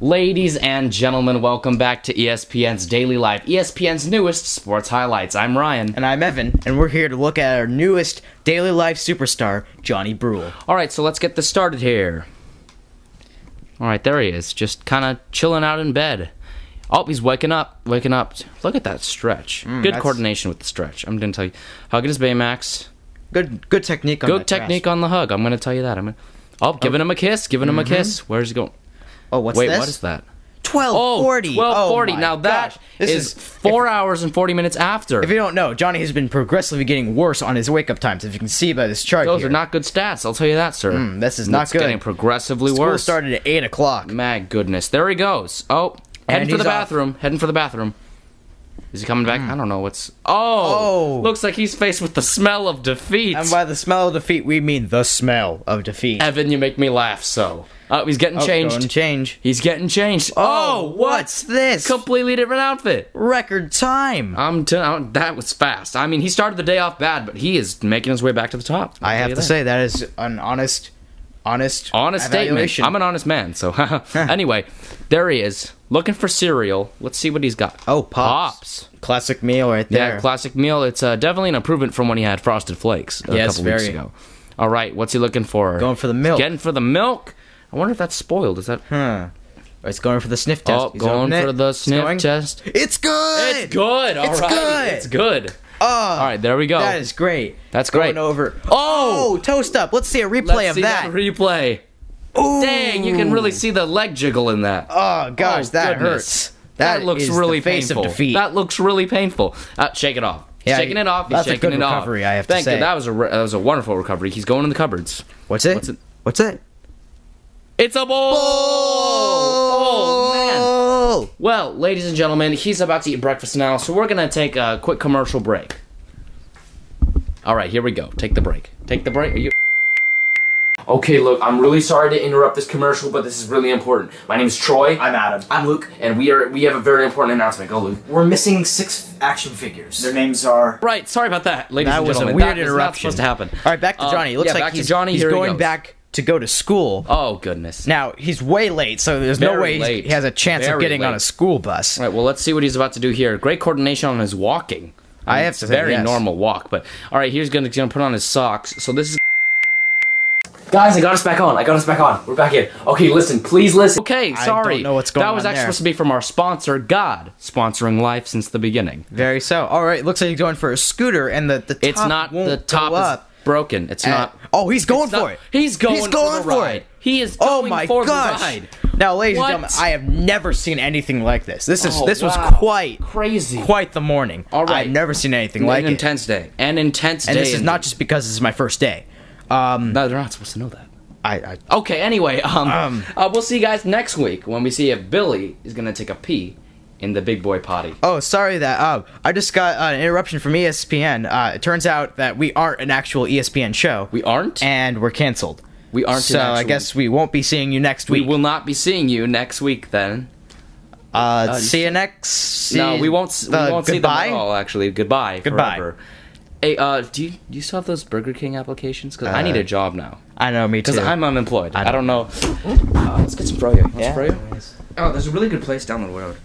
Ladies and gentlemen, welcome back to ESPN's Daily Life, ESPN's newest sports highlights. I'm Ryan. And I'm Evan, and we're here to look at our newest daily life superstar, Johnny Brull. All right, so let's get this started here. All right, there he is, just kind of chilling out in bed. Oh, he's waking up, waking up. Look at that stretch. Good Mm, that's- coordination with the stretch. I'm gonna tell you, hugging his Baymax. Good, good technique on Good technique grasp. on the hug. I'm gonna tell you that. I'm gonna. Oh, giving him a kiss, giving him a kiss. Where's he going? Oh, what's Wait, this? what is that? Twelve Oh, forty. 1240. Oh now that gosh. This is, four hours and 40 minutes after. If you don't know, Johnny has been progressively getting worse on his wake up times. If you can see by this chart Those here. are not good stats. I'll tell you that, sir. Mm, this is not It's good. getting progressively School worse. started at eight o'clock. My goodness. There he goes. Oh, heading And for the he's off. bathroom. Heading for the bathroom. Is he coming back? I don't know what's. Oh, Oh. Looks like he's faced with the smell of defeat. And by the smell of defeat, we mean the smell of defeat. Evan, you make me laugh so. Oh, he's getting Oh, changed. going change. He's getting changed. Oh, what's this? Completely different outfit. Record time. I'm t- I'm- that was fast. I mean, he started the day off bad, but he is making his way back to the top. I'll I have to that. say that is an honest, honest, honest statement. I'm an honest man. So anyway, there he is, looking for cereal. Let's see what he's got. Oh, Pops. Pops. classic meal right there. Yeah, classic meal. It's uh, definitely an improvement from when he had Frosted Flakes a Yes, couple weeks ago. All right, what's he looking for? Going for the milk. Getting for the milk. I wonder if that's spoiled. Is that? Huh. Oh, It's going for the sniff test. Oh, He's going for it. the It's sniff going. test. It's good. It's good. All It's right, good. It's good. Oh, All right, there we go. That is great. That's Going great. over. Oh! Oh, toast up. Let's see a replay Let's of see that. replay. Ooh. Dang, you can really see the leg jiggle in that. Oh gosh, Oh, that goodness. hurts. That, looks is really the face painful. of defeat. That looks really painful. Uh, shake it off. He's Yeah, shaking it off. He's that's a shaking good it recovery, off. I have to Thank say. you. That was a re- that was a wonderful recovery. He's going in the cupboards. What's it? What's it? What's it? It's a bowl. Oh, man. Well, ladies and gentlemen, he's about to eat breakfast now, so we're gonna take a quick commercial break. All right, here we go. Take the break. Take the break. Are you? Okay, look, I'm really sorry to interrupt this commercial, but this is really important. My name is Troy, I'm Adam. I'm Luke. and we are we have a very important announcement. Go, Luke. We're missing six action figures. Their names are. Right, sorry about that, ladies that and was a gentlemen. weird that is not interruption. supposed to happen. All right, back to Um, Johnny. It looks yeah, like back to he's, Johnny. he's Here he going goes. back to go to school. Oh goodness. Now he's way late, so there's no way late. he has a chance Very of getting on a school bus. All right, well, let's see what he's about to do here. Great coordination on his walking. I mm, have to a say, very yes. normal walk, but all right, here's gonna, gonna put on his socks. So this is. Guys, I got us back on. I got us back on. We're back in. Okay, listen, please listen. Okay, sorry. I sorry. don't know what's going on. That was on actually there. supposed to be from our sponsor, God, sponsoring life since the beginning. Very so. All right, looks like he's going for a scooter, and the the top It's not won't the top go is up. Broken. It's And- not. oh, he's going for not- it. He's going. He's going for, for it. He is Oh my for gosh! Now, ladies What? and gentlemen, I have never seen anything like this. This is Oh, this was quite Crazy. quite the morning. All right. I've never seen anything like An it. intense day. An intense and day. And this is not just because this is my first day. Um, No, they're not supposed to know that. I, I Okay, anyway, um, Um. uh, we'll see you guys next week when we see if Billy is gonna take a pee in the big boy potty. Oh, sorry that. Uh, I just got uh, an interruption from ESPN. Uh, it turns out that we aren't an actual E ESPN show, We aren't. and we're canceled. we aren't. So an I guess we won't be seeing you next week. we will not be seeing you next week. Then Uh, Uh, see you next. See no, we won't. s- We uh, won't see them goodbye? at all. Actually, goodbye. Goodbye. Forever. Hey, uh, do you do you still have those Burger King applications? Because I need Uh, a job now. I know, me too. Because I'm unemployed. I I don't know. Uh, let's get some froyo. You want Yeah. froyo? Oh, there's a really good place down the road.